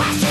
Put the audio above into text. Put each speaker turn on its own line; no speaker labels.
Question